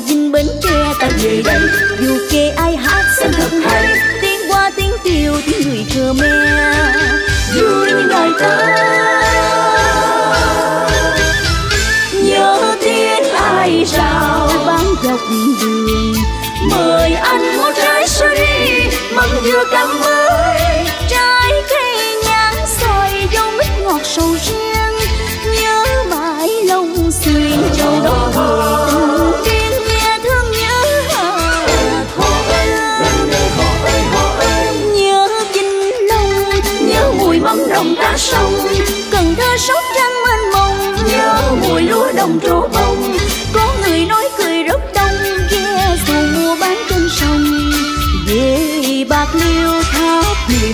Vinh Bến Tre ta về đây Dù kê ai hát xem thật hay tiếng qua tiếng tiêu tiếng người Khmer vui những ngày ta nhớ tiếng ai rào. Vang dọc đường. Mời ăn một trái sơ đi. Vừa dừa cam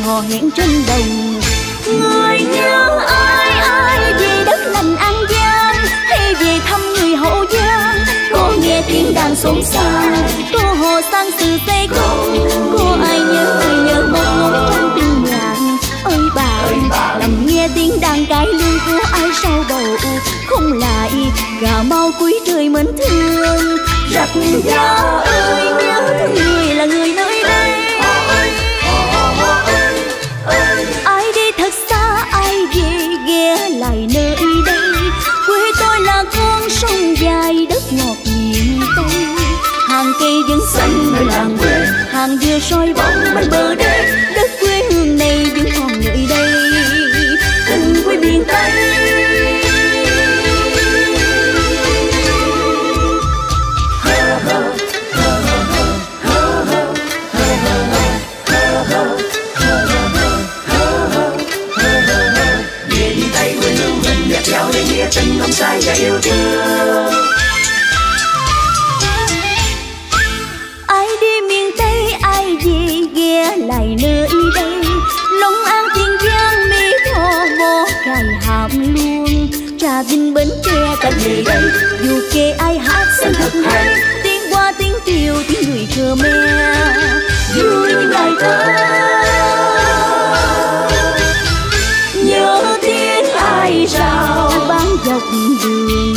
hò hẹn trên đồng. Người nhớ ai ai về đất lành an giang hay về thăm người hậu giang. Có nghe tiếng đàn xôn xao có hồ sang từ tây không có ai nhớ ai nhớ một ngóng trong tiếng nhạc ơi bạn nằm nghe tiếng đàn cải lương của ai sao bầu không lại gà mau quý trời mến thương. Giặc gia ơi nhớ thương người là người nơi dân xanh nơi làng quê. Hàng dừa soi bóng bên bờ đê tận nơi đây dù kể ai hát xem thật hay. tiếng qua tiếng tiêu tiếng người Khmer vui như ngày Tết nhớ tiếng ai rào bán dọc đường.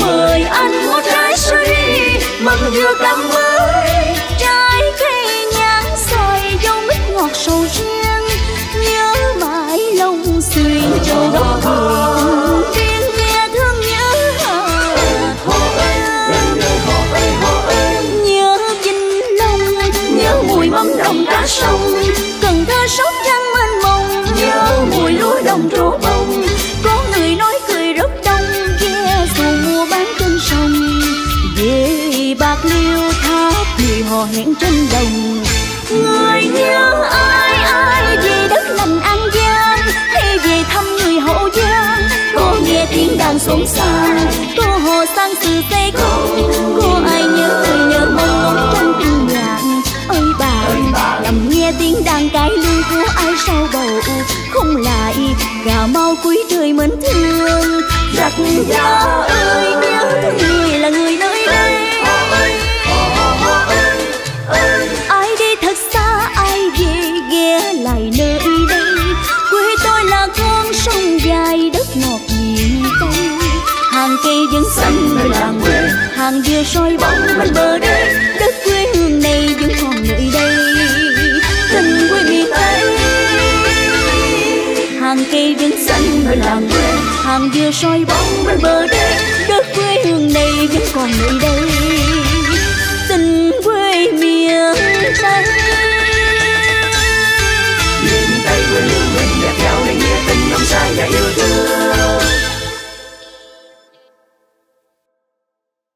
Mời ăn một trái đi măng dừa cam mới. Trái cây nhãn xoài dâu mít ngọt sầu riêng mùi trổ bông có người nói cười rất đông, ghe dù mua bán trên sông. Về bạc liêu, tháp người họ hẹn trên đồng. Người nhớ ai ai về đất lành an giang, hay về thăm người hậu giang. Có nghe tiếng đàn xôn xa có hồ sang từ tây công. Có tiếng đàn cải lương của ai sao bầu? Không lại gà mau quý trời mến thương. Giặc gió ơi nhớ thương người là người nơi đây. Ai đi thật xa, ai về ghé lại nơi đây? Quê tôi là con sông dài, đất ngọt miền tây. Hàng cây vẫn xanh bên làng quê, hàng dừa soi bóng bên bờ đê. Đất nơi làng quê. Hàng dừa soi bóng bên bờ đê đất quê hương này vẫn còn nơi đây. Tình quê miền tây.